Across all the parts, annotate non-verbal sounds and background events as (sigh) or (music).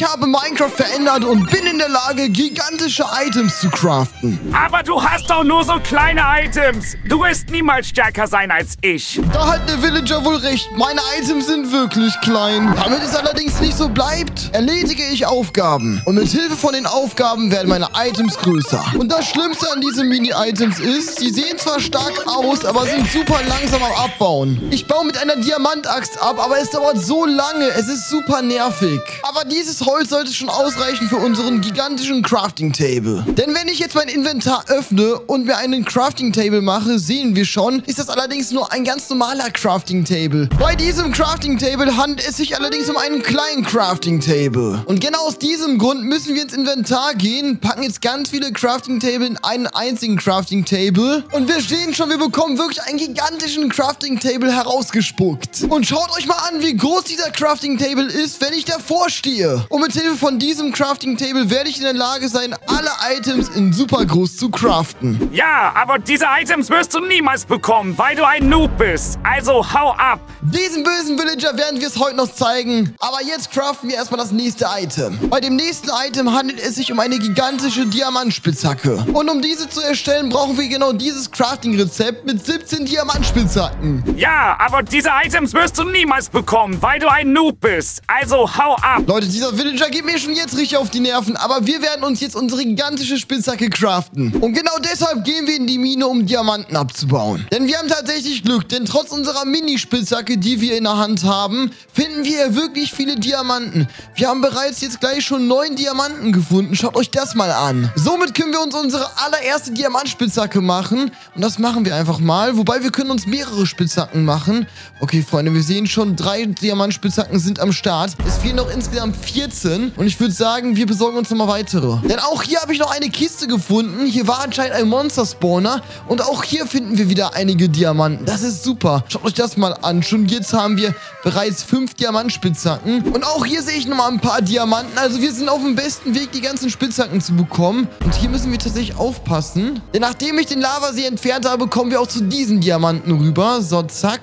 Ich habe Minecraft verändert und bin in der Lage, gigantische Items zu craften. Aber du hast doch nur so kleine Items. Du wirst niemals stärker sein als ich. Da hat der Villager wohl recht. Meine Items sind wirklich klein. Damit es allerdings nicht so bleibt, erledige ich Aufgaben. Und mit Hilfe von den Aufgaben werden meine Items größer. Und das Schlimmste an diesen Mini-Items ist, sie sehen zwar stark aus, aber sind super langsam am Abbauen. Ich baue mit einer Diamantaxt ab, aber es dauert so lange. Es ist super nervig. Aber dieses Holz sollte schon ausreichen für unseren gigantischen Crafting Table. Denn wenn ich jetzt mein Inventar öffne und mir einen Crafting Table mache, sehen wir schon, ist das allerdings nur ein ganz normaler Crafting Table. Bei diesem Crafting Table handelt es sich allerdings um einen kleinen Crafting Table. Und genau aus diesem Grund müssen wir ins Inventar gehen, packen jetzt ganz viele Crafting Table in einen einzigen Crafting Table und wir sehen schon, wir bekommen wirklich einen gigantischen Crafting Table herausgespuckt. Und schaut euch mal an, wie groß dieser Crafting Table ist, wenn ich davor stehe. Mit Hilfe von diesem Crafting Table werde ich in der Lage sein, alle Items in super groß zu craften. Ja, aber diese Items wirst du niemals bekommen, weil du ein Noob bist. Also hau ab. Diesen bösen Villager werden wir es heute noch zeigen. Aber jetzt craften wir erstmal das nächste Item. Bei dem nächsten Item handelt es sich um eine gigantische Diamantspitzhacke. Und um diese zu erstellen, brauchen wir genau dieses Crafting-Rezept mit 17 Diamantspitzhacken. Ja, aber diese Items wirst du niemals bekommen, weil du ein Noob bist. Also hau ab. Leute, dieser Villager geht mir schon jetzt richtig auf die Nerven. Aber wir werden uns jetzt unsere gigantische Spitzhacke craften. Und genau deshalb gehen wir in die Mine, um Diamanten abzubauen. Denn wir haben tatsächlich Glück. Denn trotz unserer Mini-Spitzhacke, die wir in der Hand haben, finden wir wirklich viele Diamanten. Wir haben bereits jetzt gleich schon neun Diamanten gefunden. Schaut euch das mal an. Somit können wir uns unsere allererste Diamantspitzhacke machen. Und das machen wir einfach mal. Wobei wir können uns mehrere Spitzhacken machen. Okay, Freunde, wir sehen schon, drei Diamantspitzhacken sind am Start. Es fehlen noch insgesamt 14. Und ich würde sagen, wir besorgen uns nochmal weitere. Denn auch hier habe ich noch eine Kiste gefunden. Hier war anscheinend ein Monster-Spawner. Und auch hier finden wir wieder einige Diamanten. Das ist super. Schaut euch das mal an. Schon jetzt haben wir bereits fünf Diamantspitzhacken. Und auch hier sehe ich nochmal ein paar Diamanten. Also wir sind auf dem besten Weg, die ganzen Spitzhacken zu bekommen. Und hier müssen wir tatsächlich aufpassen. Denn nachdem ich den Lavasee entfernt habe, kommen wir auch zu diesen Diamanten rüber. So, zack.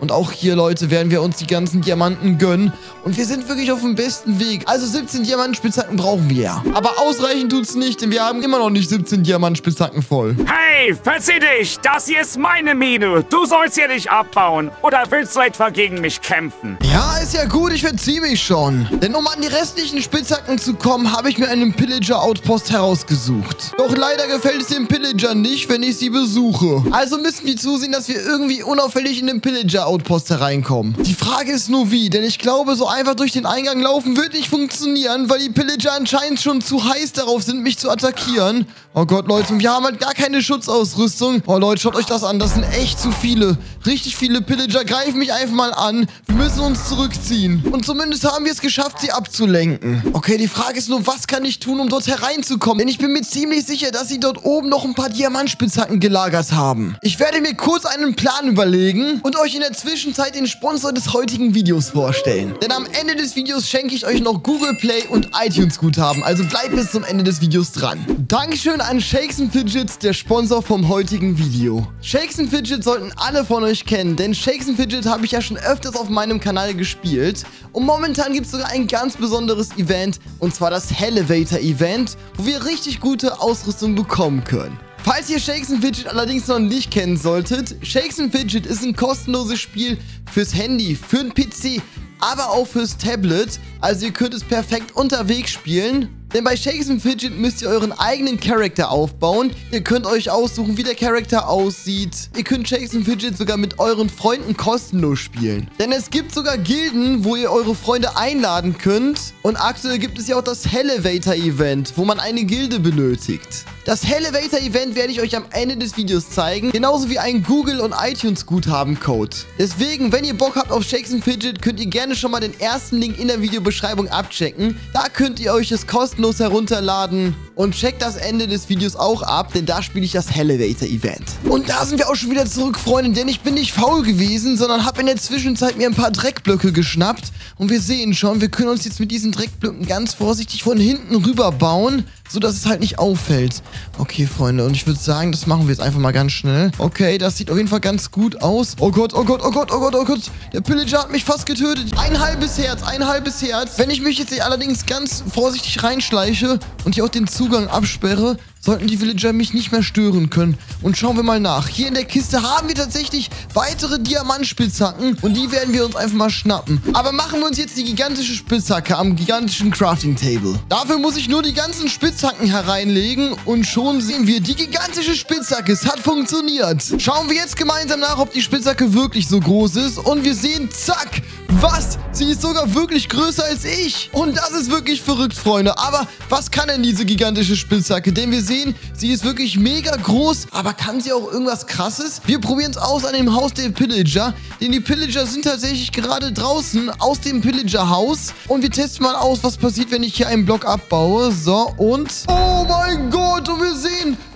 Und auch hier, Leute, werden wir uns die ganzen Diamanten gönnen. Und wir sind wirklich auf dem besten Weg. Also 17 Diamantenspitzhacken brauchen wir ja. Aber ausreichend tut's nicht, denn wir haben immer noch nicht 17 Diamantenspitzhacken voll. Hey, verzieh dich. Das hier ist meine Mine. Du sollst hier nicht abbauen. Oder willst du etwa gegen mich kämpfen? Ja, ist ja gut, ich verziehe mich schon. Denn um an die restlichen Spitzhacken zu kommen, habe ich mir einen Pillager-Outpost herausgesucht. Doch leider gefällt es dem Pillager nicht, wenn ich sie besuche. Also müssen wir zusehen, dass wir irgendwie unauffällig in den Pillager-Outpost hereinkommen. Die Frage ist nur wie, denn ich glaube, so einfach durch den Eingang laufen wird nicht funktionieren, weil die Pillager anscheinend schon zu heiß darauf sind, mich zu attackieren. Oh Gott, Leute, wir haben halt gar keine Schutzausrüstung. Oh Leute, schaut euch das an, das sind echt zu viele. Richtig viele Pillager greifen mich einfach mal an. Wir müssen uns zurückziehen. Und zumindest haben wir es geschafft, sie abzulenken. Okay, die Frage ist nur, was kann ich tun, um dort hereinzukommen? Denn ich bin mir ziemlich sicher, dass sie dort oben noch ein paar Diamantspitzhacken gelagert haben. Ich werde mir kurz einen Plan überlegen und euch in der Zwischenzeit den Sponsor des heutigen Videos vorstellen. Denn am Ende des Videos schenke ich euch noch Google Play und iTunes Guthaben. Also bleibt bis zum Ende des Videos dran. Dankeschön an Shakes Fidgets, der Sponsor vom heutigen Video. Shakes Fidgets sollten alle von euch kennen, denn Shakes Fidget habe ich ja schon öfters auf meinem Kanal gespielt. Und momentan gibt es sogar ein ganz besonderes Event, und zwar das Elevator Event, wo wir richtig gute Ausrüstung bekommen können. Falls ihr Shakes Fidget allerdings noch nicht kennen solltet, Shakes Fidget ist ein kostenloses Spiel fürs Handy, für den PC, aber auch fürs Tablet. Also ihr könnt es perfekt unterwegs spielen. Denn bei Shakes Fidget müsst ihr euren eigenen Charakter aufbauen. Ihr könnt euch aussuchen, wie der Charakter aussieht. Ihr könnt Shakes Fidget sogar mit euren Freunden kostenlos spielen. Denn es gibt sogar Gilden, wo ihr eure Freunde einladen könnt. Und aktuell gibt es ja auch das Elevator Event, wo man eine Gilde benötigt. Das Elevator Event werde ich euch am Ende des Videos zeigen, genauso wie ein Google und iTunes Guthaben-Code. Deswegen, wenn ihr Bock habt auf Shakes Fidget, könnt ihr gerne schon mal den ersten Link in der Videobeschreibung abchecken. Da könnt ihr euch es kostenlos herunterladen und checkt das Ende des Videos auch ab, denn da spiele ich das Elevator Event. Und da sind wir auch schon wieder zurück, Freunde, denn ich bin nicht faul gewesen, sondern habe in der Zwischenzeit mir ein paar Dreckblöcke geschnappt und wir sehen schon, wir können uns jetzt mit diesen Dreckblöcken ganz vorsichtig von hinten rüber bauen. so dass es halt nicht auffällt. Okay, Freunde, und ich würde sagen, das machen wir jetzt einfach mal ganz schnell. Okay, das sieht auf jeden Fall ganz gut aus. Oh Gott, oh Gott, oh Gott, oh Gott, oh Gott. Der Pillager hat mich fast getötet. Ein halbes Herz, ein halbes Herz. Wenn ich mich jetzt allerdings ganz vorsichtig reinschleiche und hier auch den Zugang absperre, sollten die Villager mich nicht mehr stören können. Und schauen wir mal nach. Hier in der Kiste haben wir tatsächlich weitere Diamantspitzhacken und die werden wir uns einfach mal schnappen. Aber machen wir uns jetzt die gigantische Spitzhacke am gigantischen Crafting Table. Dafür muss ich nur die ganzen Spitzhacken hereinlegen und schon sehen wir, die gigantische Spitzhacke, es hat funktioniert. Schauen wir jetzt gemeinsam nach, ob die Spitzhacke wirklich so groß ist und wir sehen, zack, was? Sie ist sogar wirklich größer als ich. Und das ist wirklich verrückt, Freunde. Aber was kann denn diese gigantische Spitzhacke? Denn wir sehen, sie ist wirklich mega groß. Aber kann sie auch irgendwas Krasses? Wir probieren es aus an dem Haus der Pillager. Denn die Pillager sind tatsächlich gerade draußen aus dem Pillager-Haus. Und wir testen mal aus, was passiert, wenn ich hier einen Block abbaue. So, und... Oh mein Gott, und wir sehen,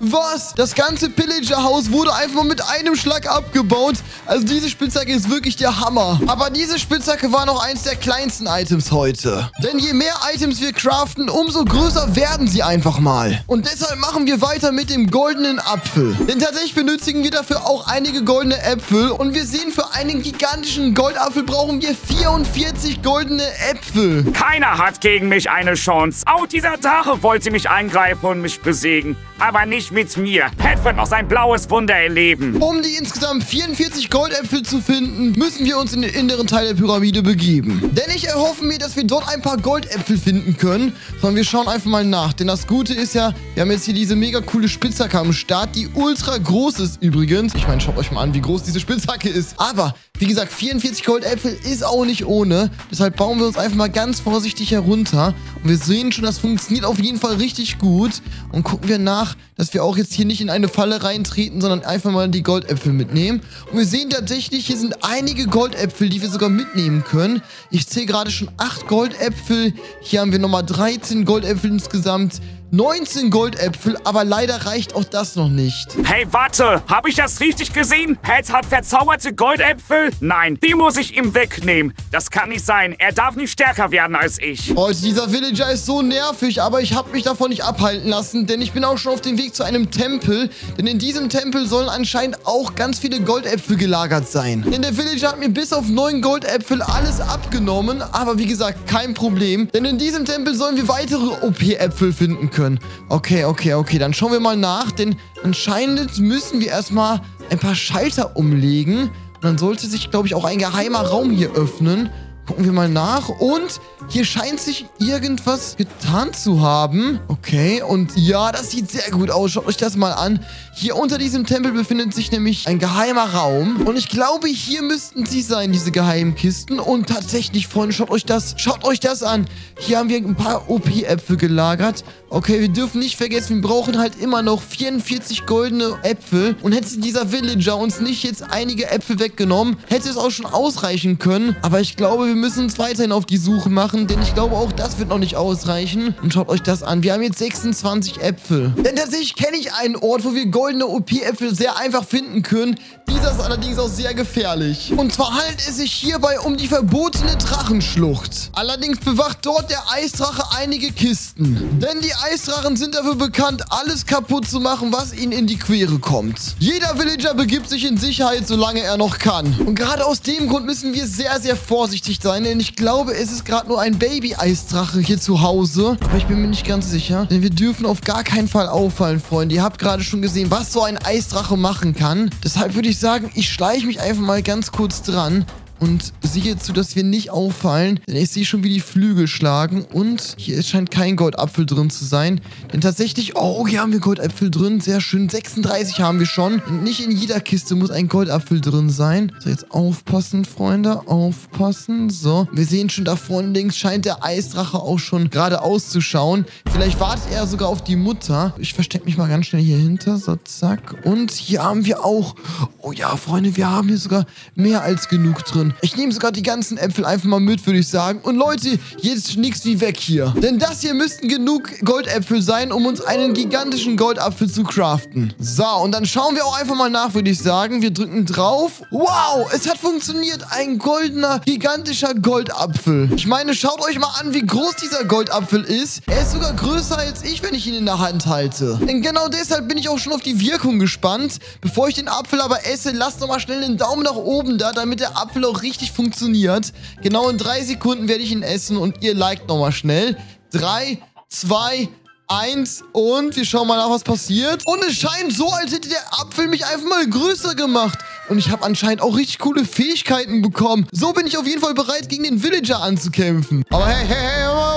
was? Das ganze Pillager-Haus wurde einfach mal mit einem Schlag abgebaut. Also diese Spitzhacke ist wirklich der Hammer. Aber diese Spitzhacke Spitzhacke war noch eins der kleinsten Items heute. Denn je mehr Items wir craften, umso größer werden sie einfach mal. Und deshalb machen wir weiter mit dem goldenen Apfel. Denn tatsächlich benötigen wir dafür auch einige goldene Äpfel. Und wir sehen, für einen gigantischen Goldapfel brauchen wir 44 goldene Äpfel. Keiner hat gegen mich eine Chance. Auch dieser Drache wollte mich eingreifen und mich besiegen. Aber nicht mit mir. Pat wird noch sein blaues Wunder erleben. Um die insgesamt 44 Goldäpfel zu finden, müssen wir uns in den inneren Teil der Pyramide begeben. Denn ich erhoffe mir, dass wir dort ein paar Goldäpfel finden können. Sondern wir schauen einfach mal nach. Denn das Gute ist ja, wir haben jetzt hier diese mega coole Spitzhacke am Start, die ultra groß ist übrigens. Ich meine, schaut euch mal an, wie groß diese Spitzhacke ist. Aber, wie gesagt, 44 Goldäpfel ist auch nicht ohne. Deshalb bauen wir uns einfach mal ganz vorsichtig herunter. Und wir sehen schon, das funktioniert auf jeden Fall richtig gut. Und gucken wir nach, dass wir auch jetzt hier nicht in eine Falle reintreten, sondern einfach mal die Goldäpfel mitnehmen. Und wir sehen tatsächlich, hier sind einige Goldäpfel, die wir sogar mitnehmen nehmen können. Ich zähle gerade schon 8 Goldäpfel. Hier haben wir nochmal 13 Goldäpfel insgesamt. 19 Goldäpfel, aber leider reicht auch das noch nicht. Hey, warte, habe ich das richtig gesehen? Pat hat verzauberte Goldäpfel? Nein, die muss ich ihm wegnehmen. Das kann nicht sein. Er darf nicht stärker werden als ich. Oh, dieser Villager ist so nervig, aber ich habe mich davon nicht abhalten lassen, denn ich bin auch schon auf dem Weg zu einem Tempel. Denn in diesem Tempel sollen anscheinend auch ganz viele Goldäpfel gelagert sein. Denn der Villager hat mir bis auf 9 Goldäpfel alles abgenommen, aber wie gesagt, kein Problem. Denn in diesem Tempel sollen wir weitere OP-Äpfel finden können können. Okay, okay, okay. Dann schauen wir mal nach, denn anscheinend müssen wir erstmal ein paar Schalter umlegen. Und dann sollte sich, glaube ich, auch ein geheimer Raum hier öffnen. Gucken wir mal nach. Und hier scheint sich irgendwas getan zu haben. Okay, und ja, das sieht sehr gut aus. Schaut euch das mal an. Hier unter diesem Tempel befindet sich nämlich ein geheimer Raum. Und ich glaube, hier müssten sie sein, diese geheimen Kisten. Und tatsächlich, Freunde, schaut euch das, schaut euch das an. Hier haben wir ein paar OP-Äpfel gelagert. Okay, wir dürfen nicht vergessen, wir brauchen halt immer noch 44 goldene Äpfel. Und hätte dieser Villager uns nicht jetzt einige Äpfel weggenommen, hätte es auch schon ausreichen können. Aber ich glaube, wir müssen uns weiterhin auf die Suche machen, denn ich glaube, auch das wird noch nicht ausreichen. Und schaut euch das an. Wir haben jetzt 26 Äpfel. Denn tatsächlich kenne ich einen Ort, wo wir goldene OP-Äpfel sehr einfach finden können. Dieser ist allerdings auch sehr gefährlich. Und zwar handelt es sich hierbei um die verbotene Drachenschlucht. Allerdings bewacht dort der Eisdrache einige Kisten. Denn die Eisdrachen sind dafür bekannt, alles kaputt zu machen, was ihnen in die Quere kommt. Jeder Villager begibt sich in Sicherheit, solange er noch kann. Und gerade aus dem Grund müssen wir sehr, sehr vorsichtig sein, denn ich glaube, es ist gerade nur ein Baby-Eisdrache hier zu Hause. Aber ich bin mir nicht ganz sicher, denn wir dürfen auf gar keinen Fall auffallen, Freunde. Ihr habt gerade schon gesehen, was so ein Eisdrache machen kann. Deshalb würde ich sagen, ich schleiche mich einfach mal ganz kurz dran und sehe zu, dass wir nicht auffallen, denn ich sehe schon, wie die Flügel schlagen und hier scheint kein Goldapfel drin zu sein, denn tatsächlich, oh, hier haben wir Goldapfel drin, sehr schön, 36 haben wir schon und nicht in jeder Kiste muss ein Goldapfel drin sein. So, jetzt aufpassen, Freunde, aufpassen, so. Wir sehen schon da vorne links scheint der Eisdrache auch schon gerade auszuschauen. Vielleicht wartet er sogar auf die Mutter. Ich verstecke mich mal ganz schnell hier hinter, so, zack. Und hier haben wir auch, oh ja, Freunde, wir haben hier sogar mehr als genug drin. Ich nehme sogar die ganzen Äpfel einfach mal mit, würde ich sagen. Und Leute, jetzt nichts wie weg hier. Denn das hier müssten genug Goldäpfel sein, um uns einen gigantischen Goldapfel zu craften. So, und dann schauen wir auch einfach mal nach, würde ich sagen. Wir drücken drauf. Wow, es hat funktioniert. Ein goldener, gigantischer Goldapfel. Ich meine, schaut euch mal an, wie groß dieser Goldapfel ist. Er ist sogar größer als ich, wenn ich ihn in der Hand halte. Denn genau deshalb bin ich auch schon auf die Wirkung gespannt. Bevor ich den Apfel aber esse, lasst doch mal schnell einen Daumen nach oben da, damit der Apfel auch richtig funktioniert. Genau in drei Sekunden werde ich ihn essen und ihr liked nochmal schnell. Drei, zwei, eins und wir schauen mal nach, was passiert. Und es scheint so, als hätte der Apfel mich einfach mal größer gemacht. Und ich habe anscheinend auch richtig coole Fähigkeiten bekommen. So bin ich auf jeden Fall bereit, gegen den Villager anzukämpfen. Aber hey, hey, hey,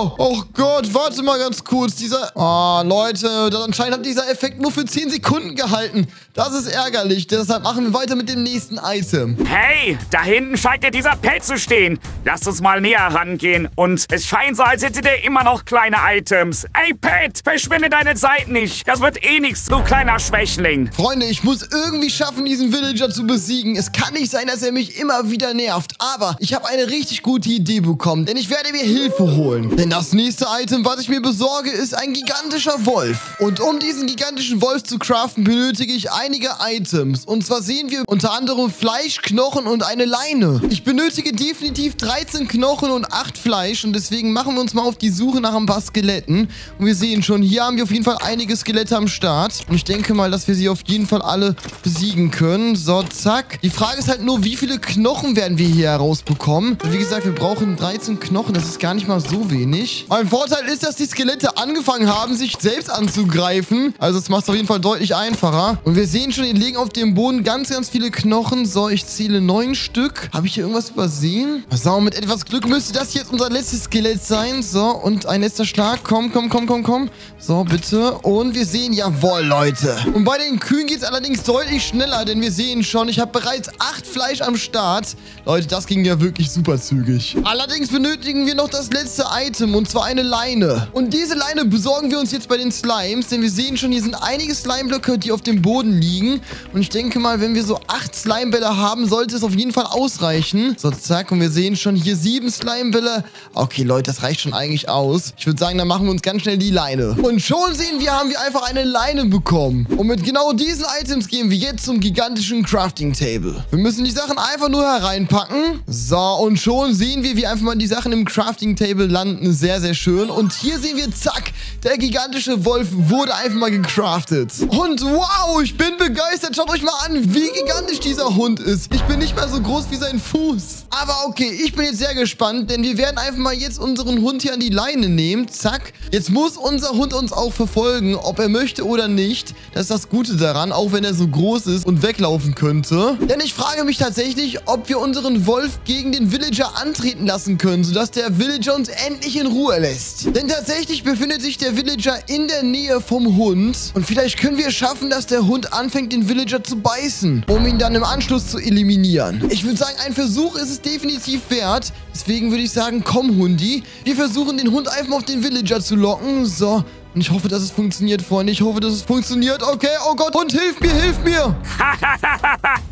oh, oh Gott, warte mal ganz kurz. Dieser, oh Leute, anscheinend hat dieser Effekt nur für 10 Sekunden gehalten. Das ist ärgerlich. Deshalb machen wir weiter mit dem nächsten Item. Hey, da hinten scheint ja dieser Pet zu stehen. Lasst uns mal näher rangehen. Und es scheint so, als hätte der immer noch kleine Items. Ey, Pet, verschwende deine Zeit nicht. Das wird eh nichts, du kleiner Schwächling. Freunde, ich muss irgendwie schaffen, diesen Villager Villager zu besiegen. Es kann nicht sein, dass er mich immer wieder nervt. Aber ich habe eine richtig gute Idee bekommen, denn ich werde mir Hilfe holen. Das nächste Item, was ich mir besorge, ist ein gigantischer Wolf. Und um diesen gigantischen Wolf zu craften, benötige ich einige Items. Und zwar sehen wir unter anderem Fleisch, Knochen und eine Leine. Ich benötige definitiv 13 Knochen und 8 Fleisch. Und deswegen machen wir uns mal auf die Suche nach ein paar Skeletten. Und wir sehen schon, hier haben wir auf jeden Fall einige Skelette am Start. Und ich denke mal, dass wir sie auf jeden Fall alle besiegen können. So, zack. Die Frage ist halt nur, wie viele Knochen werden wir hier herausbekommen? Wie gesagt, wir brauchen 13 Knochen. Das ist gar nicht mal so wenig. Mein Vorteil ist, dass die Skelette angefangen haben, sich selbst anzugreifen. Also das macht es auf jeden Fall deutlich einfacher. Und wir sehen schon, die liegen auf dem Boden ganz, ganz viele Knochen. So, ich zähle neun Stück. Habe ich hier irgendwas übersehen? So, mit etwas Glück müsste das jetzt unser letztes Skelett sein. So, und ein letzter Schlag. Komm, komm, komm, komm, komm. So, bitte. Und wir sehen, jawohl, Leute. Und bei den Kühen geht es allerdings deutlich schneller, denn wir sehen schon, ich habe bereits acht Fleisch am Start. Leute, das ging ja wirklich super zügig. Allerdings benötigen wir noch das letzte Item, und zwar eine Leine. Und diese Leine besorgen wir uns jetzt bei den Slimes, denn wir sehen schon, hier sind einige Slimeblöcke, die auf dem Boden liegen. Und ich denke mal, wenn wir so acht Slimebälle haben, sollte es auf jeden Fall ausreichen. So, zack, und wir sehen schon hier sieben Slimebälle. Okay, Leute, das reicht schon eigentlich aus. Ich würde sagen, dann machen wir uns ganz schnell die Leine. Und schon sehen wir, haben wir einfach eine Leine bekommen. Und mit genau diesen Items gehen wir jetzt zum gigantischen Crafting Table. Wir müssen die Sachen einfach nur hereinpacken. So, und schon sehen wir, wie einfach mal die Sachen im Crafting Table landen. Sehr, sehr schön. Und hier sehen wir, zack, der gigantische Wolf wurde einfach mal gecraftet. Und wow, ich bin begeistert. Schaut euch mal an, wie gigantisch dieser Hund ist. Ich bin nicht mehr so groß wie sein Fuß. Aber okay, ich bin jetzt sehr gespannt, denn wir werden einfach mal jetzt unseren Hund hier an die Leine nehmen. Zack. Jetzt muss unser Hund uns auch verfolgen, ob er möchte oder nicht. Das ist das Gute daran, auch wenn er so groß ist und weglaufen könnte. Denn ich frage mich tatsächlich, ob wir unseren Wolf gegen den Villager antreten lassen können, sodass der Villager uns endlich in Ruhe lässt. Denn tatsächlich befindet sich der Villager in der Nähe vom Hund. Und vielleicht können wir es schaffen, dass der Hund anfängt, den Villager zu beißen, um ihn dann im Anschluss zu eliminieren. Ich würde sagen, ein Versuch ist es definitiv wert. Deswegen würde ich sagen, komm Hundi. Wir versuchen den Hund einfach auf den Villager zu locken. So, und ich hoffe, dass es funktioniert, Freunde. Ich hoffe, dass es funktioniert. Okay, oh Gott, Hund, hilf mir, hilf mir.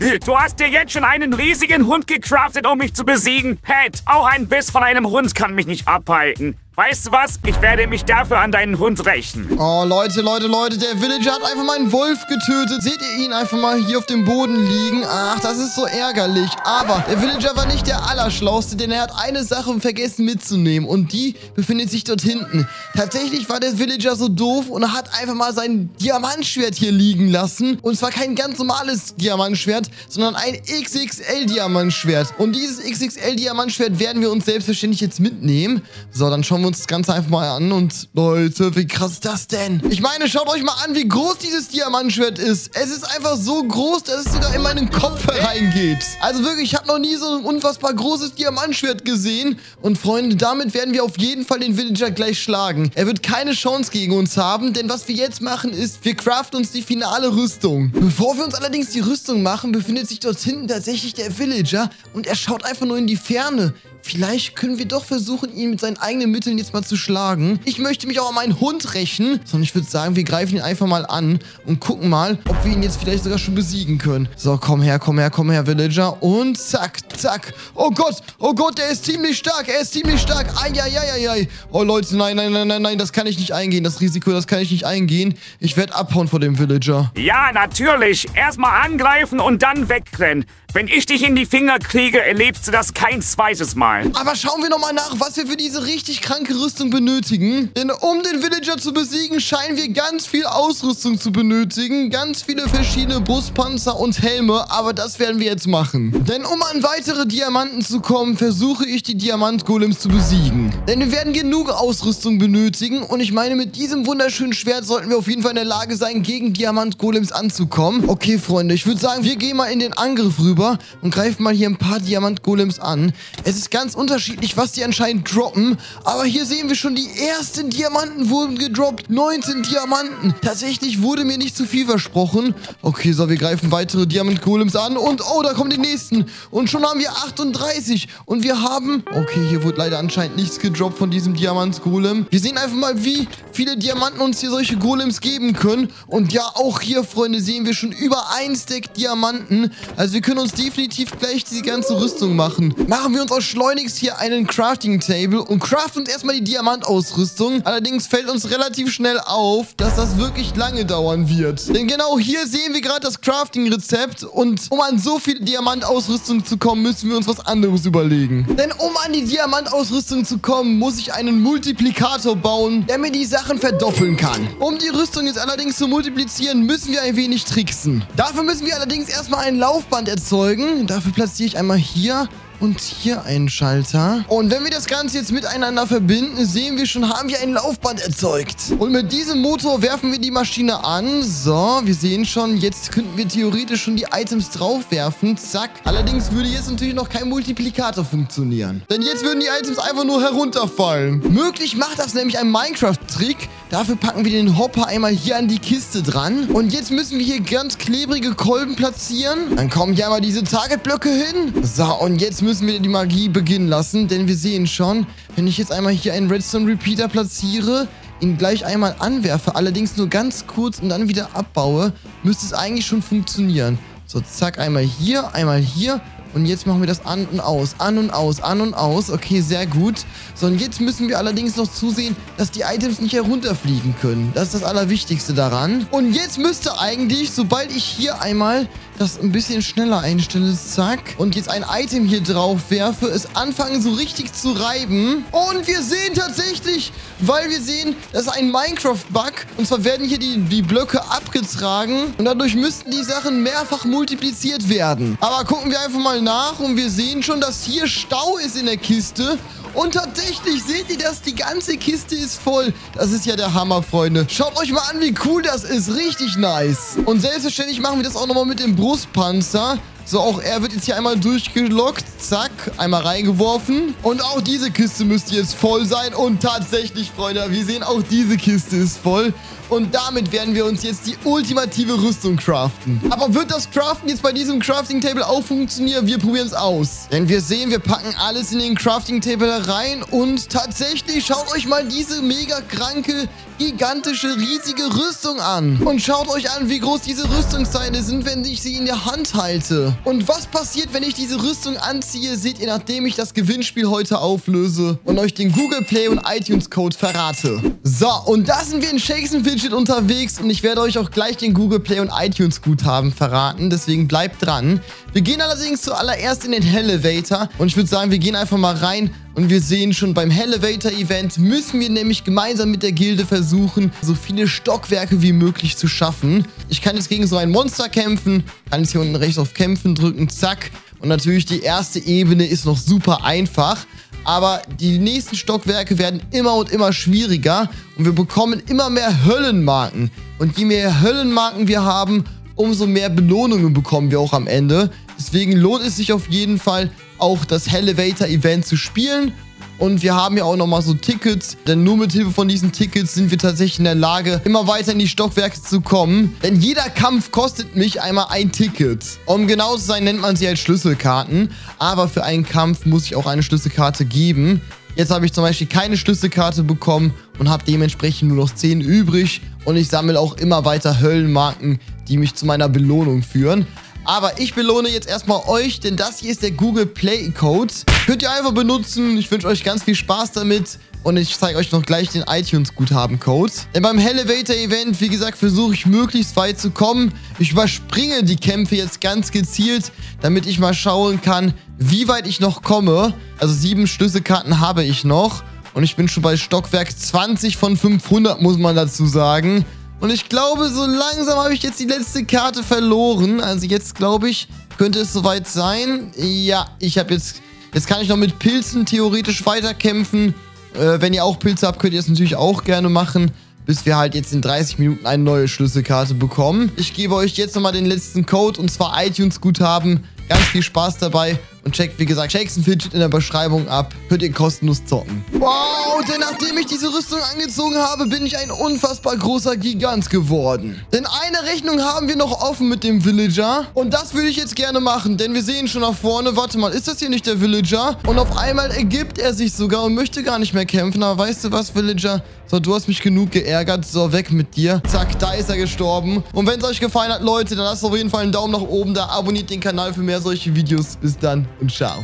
(laughs) du hast dir jetzt schon einen riesigen Hund gecraftet, um mich zu besiegen. Pat, auch ein Biss von einem Hund kann mich nicht abhalten. Weißt du was? Ich werde mich dafür an deinen Hund rächen. Oh, Leute, Leute, Leute. Der Villager hat einfach meinen Wolf getötet. Seht ihr ihn einfach mal hier auf dem Boden liegen? Ach, das ist so ärgerlich. Aber der Villager war nicht der Allerschlauste, denn er hat eine Sache vergessen mitzunehmen. Und die befindet sich dort hinten. Tatsächlich war der Villager so doof und hat einfach mal sein Diamantschwert hier liegen lassen. Und zwar kein ganz normales Diamantschwert, sondern ein XXL-Diamantschwert. Und dieses XXL-Diamantschwert werden wir uns selbstverständlich jetzt mitnehmen. So, dann schauen wir uns das Ganze einfach mal an. Und Leute, wie krass ist das denn? Ich meine, schaut euch mal an, wie groß dieses Diamantschwert ist. Es ist einfach so groß, dass es sogar in meinen Kopf hereingeht. Also wirklich, ich habe noch nie so ein unfassbar großes Diamantschwert gesehen. Und Freunde, damit werden wir auf jeden Fall den Villager gleich schlagen. Er wird keine Chance gegen uns haben, denn was wir jetzt machen ist, wir craften uns die finale Rüstung. Bevor wir uns allerdings die Rüstung machen, befindet sich dort hinten tatsächlich der Villager und er schaut einfach nur in die Ferne. Vielleicht können wir doch versuchen, ihn mit seinen eigenen Mitteln jetzt mal zu schlagen. Ich möchte mich auch an meinen Hund rächen. Sondern ich würde sagen, wir greifen ihn einfach mal an und gucken mal, ob wir ihn jetzt vielleicht sogar schon besiegen können. So, komm her, komm her, komm her, Villager. Und zack, zack. Oh Gott, oh Gott, der ist ziemlich stark, er ist ziemlich stark. Eieieiei. Oh Leute, nein, nein, nein, nein, nein, das kann ich nicht eingehen. Das Risiko, das kann ich nicht eingehen. Ich werde abhauen vor dem Villager. Ja, natürlich. Erstmal angreifen und dann wegrennen. Wenn ich dich in die Finger kriege, erlebst du das kein zweites Mal. Aber schauen wir nochmal nach, was wir für diese richtig kranke Rüstung benötigen. Denn um den Villager zu besiegen, scheinen wir ganz viel Ausrüstung zu benötigen. Ganz viele verschiedene Brustpanzer und Helme. Aber das werden wir jetzt machen. Denn um an weitere Diamanten zu kommen, versuche ich die Diamantgolems zu besiegen. Denn wir werden genug Ausrüstung benötigen. Und ich meine, mit diesem wunderschönen Schwert sollten wir auf jeden Fall in der Lage sein, gegen Diamantgolems anzukommen. Okay, Freunde, ich würde sagen, wir gehen mal in den Angriff rüber rüber und greifen mal hier ein paar Diamant-Golems an. Es ist ganz unterschiedlich, was die anscheinend droppen. Aber hier sehen wir schon, die ersten Diamanten wurden gedroppt. 19 Diamanten. Tatsächlich wurde mir nicht zu viel versprochen. Okay, so, wir greifen weitere Diamant-Golems an. Und, oh, da kommen die nächsten. Und schon haben wir 38. Und wir haben... Okay, hier wurde leider anscheinend nichts gedroppt von diesem Diamant-Golem. Wir sehen einfach mal, wie viele Diamanten uns hier solche Golems geben können. Und ja, auch hier, Freunde, sehen wir schon über ein Stack Diamanten. Also wir können uns uns definitiv gleich die ganze Rüstung machen. Machen wir uns auch schleunigst hier einen Crafting Table und craften uns erstmal die Diamantausrüstung. Allerdings fällt uns relativ schnell auf, dass das wirklich lange dauern wird. Denn genau hier sehen wir gerade das Crafting-Rezept und um an so viel Diamantausrüstung zu kommen, müssen wir uns was anderes überlegen. Denn um an die Diamantausrüstung zu kommen, muss ich einen Multiplikator bauen, der mir die Sachen verdoppeln kann. Um die Rüstung jetzt allerdings zu multiplizieren, müssen wir ein wenig tricksen. Dafür müssen wir allerdings erstmal ein Laufband erzeugen erzeugen. Dafür platziere ich einmal hier und hier einen Schalter. Und wenn wir das Ganze jetzt miteinander verbinden, sehen wir schon, haben wir ein Laufband erzeugt. Und mit diesem Motor werfen wir die Maschine an. So, wir sehen schon, jetzt könnten wir theoretisch schon die Items draufwerfen. Zack. Allerdings würde jetzt natürlich noch kein Multiplikator funktionieren. Denn jetzt würden die Items einfach nur herunterfallen. Möglich macht das nämlich ein Minecraft-Trick. Dafür packen wir den Hopper einmal hier an die Kiste dran. Und jetzt müssen wir hier ganz klebrige Kolben platzieren. Dann kommen hier einmal diese Targetblöcke hin. So, und jetzt müssen müssen wir die Magie beginnen lassen, denn wir sehen schon, wenn ich jetzt einmal hier einen Redstone Repeater platziere, ihn gleich einmal anwerfe, allerdings nur ganz kurz und dann wieder abbaue, müsste es eigentlich schon funktionieren. So, zack, einmal hier, einmal hier und jetzt machen wir das an und aus, an und aus, an und aus. Okay, sehr gut. So, und jetzt müssen wir allerdings noch zusehen, dass die Items nicht herunterfliegen können. Das ist das Allerwichtigste daran. Und jetzt müsste eigentlich, sobald ich hier einmal das ein bisschen schneller einstelle, zack, und jetzt ein Item hier drauf werfe, es anfangen so richtig zu reiben. Und wir sehen tatsächlich, weil wir sehen, das ist ein Minecraft-Bug. Und zwar werden hier die, die Blöcke abgetragen und dadurch müssten die Sachen mehrfach multipliziert werden. Aber gucken wir einfach mal nach und wir sehen schon, dass hier Stau ist in der Kiste. Und tatsächlich, seht ihr das? Die ganze Kiste ist voll. Das ist ja der Hammer, Freunde. Schaut euch mal an, wie cool das ist. Richtig nice. Und selbstverständlich machen wir das auch nochmal mit dem Brustpanzer. So, auch er wird jetzt hier einmal durchgelockt. Zack, einmal reingeworfen. Und auch diese Kiste müsste jetzt voll sein. Und tatsächlich, Freunde, wir sehen, auch diese Kiste ist voll. Und damit werden wir uns jetzt die ultimative Rüstung craften. Aber wird das Craften jetzt bei diesem Crafting Table auch funktionieren? Wir probieren es aus. Denn wir sehen, wir packen alles in den Crafting Table rein. Und tatsächlich, schaut euch mal diese mega kranke, gigantische, riesige Rüstung an. Und schaut euch an, wie groß diese Rüstungsteile sind, wenn ich sie in der Hand halte. Und was passiert, wenn ich diese Rüstung anziehe, seht ihr, nachdem ich das Gewinnspiel heute auflöse und euch den Google Play und iTunes Code verrate. So, und da sind wir in Shakes Fidget unterwegs und ich werde euch auch gleich den Google Play und iTunes Guthaben verraten, deswegen bleibt dran. Wir gehen allerdings zuallererst in den Elevator und ich würde sagen, wir gehen einfach mal rein und wir sehen schon beim Elevator Event müssen wir nämlich gemeinsam mit der Gilde versuchen, so viele Stockwerke wie möglich zu schaffen. Ich kann jetzt gegen so ein Monster kämpfen, kann jetzt hier unten rechts auf Kämpfen drücken, zack. Und natürlich die erste Ebene ist noch super einfach aber die nächsten Stockwerke werden immer und immer schwieriger und wir bekommen immer mehr Höllenmarken. Und je mehr Höllenmarken wir haben, umso mehr Belohnungen bekommen wir auch am Ende. Deswegen lohnt es sich auf jeden Fall auch das Elevator Event zu spielen. Und wir haben ja auch nochmal so Tickets, denn nur mit Hilfe von diesen Tickets sind wir tatsächlich in der Lage, immer weiter in die Stockwerke zu kommen. Denn jeder Kampf kostet mich einmal ein Ticket. Um genau zu sein, nennt man sie als Schlüsselkarten. Aber für einen Kampf muss ich auch eine Schlüsselkarte geben. Jetzt habe ich zum Beispiel keine Schlüsselkarte bekommen und habe dementsprechend nur noch 10 übrig. Und ich sammle auch immer weiter Höllenmarken, die mich zu meiner Belohnung führen. Aber ich belohne jetzt erstmal euch, denn das hier ist der Google Play Code. Könnt ihr einfach benutzen. Ich wünsche euch ganz viel Spaß damit. Und ich zeige euch noch gleich den iTunes-Guthaben-Code. Denn beim Elevator-Event, wie gesagt, versuche ich möglichst weit zu kommen. Ich überspringe die Kämpfe jetzt ganz gezielt, damit ich mal schauen kann, wie weit ich noch komme. Also sieben Schlüsselkarten habe ich noch. Und ich bin schon bei Stockwerk 20 von 500, muss man dazu sagen. Und ich glaube, so langsam habe ich jetzt die letzte Karte verloren. Also jetzt, glaube ich, könnte es soweit sein. Ja, ich habe jetzt... Jetzt kann ich noch mit Pilzen theoretisch weiterkämpfen. Äh, wenn ihr auch Pilze habt, könnt ihr es natürlich auch gerne machen. Bis wir halt jetzt in 30 Minuten eine neue Schlüsselkarte bekommen. Ich gebe euch jetzt nochmal den letzten Code und zwar iTunes-Guthaben. Ganz viel Spaß dabei und checkt, wie gesagt, Shakes Fidget in der Beschreibung ab. Könnt ihr kostenlos zocken. Wow, denn nachdem ich diese Rüstung angezogen habe, bin ich ein unfassbar großer Gigant geworden. Denn eine Rechnung haben wir noch offen mit dem Villager. Und das würde ich jetzt gerne machen, denn wir sehen schon nach vorne. Warte mal, ist das hier nicht der Villager? Und auf einmal ergibt er sich sogar und möchte gar nicht mehr kämpfen. Aber weißt du was, Villager? So, du hast mich genug geärgert. So, weg mit dir. Zack, da ist er gestorben. Und wenn es euch gefallen hat, Leute, dann lasst auf jeden Fall einen Daumen nach oben da. Abonniert den Kanal für solche Videos. Bis dann und ciao.